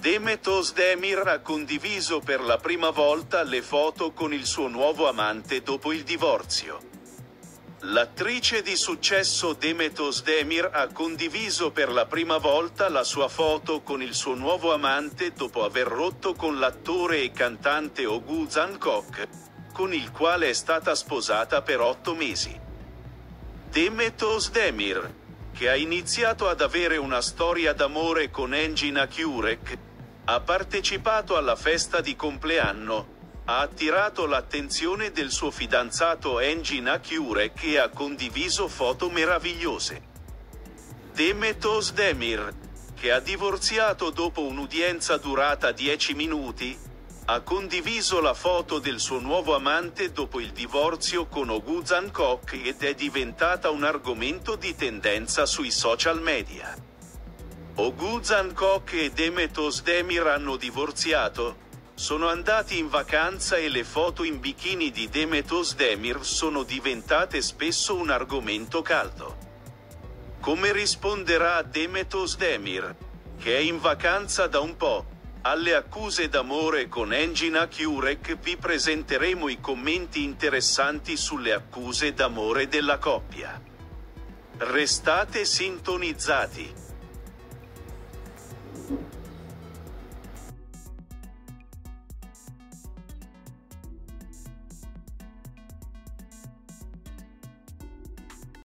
Demetos Demir ha condiviso per la prima volta le foto con il suo nuovo amante dopo il divorzio. L'attrice di successo Demetos Demir ha condiviso per la prima volta la sua foto con il suo nuovo amante dopo aver rotto con l'attore e cantante Oguzhan Kok, con il quale è stata sposata per otto mesi. Demetos Demir, che ha iniziato ad avere una storia d'amore con Engin Akurek, ha partecipato alla festa di compleanno, ha attirato l'attenzione del suo fidanzato Engin Akurek e ha condiviso foto meravigliose. Demetos Demir, che ha divorziato dopo un'udienza durata 10 minuti, ha condiviso la foto del suo nuovo amante dopo il divorzio con Oguzhan Kok ed è diventata un argomento di tendenza sui social media. Oguzhan Kok e Demetos Demir hanno divorziato, sono andati in vacanza e le foto in bikini di Demetos Demir sono diventate spesso un argomento caldo. Come risponderà Demetos Demir, che è in vacanza da un po', alle accuse d'amore con Engina Kurek vi presenteremo i commenti interessanti sulle accuse d'amore della coppia. Restate sintonizzati.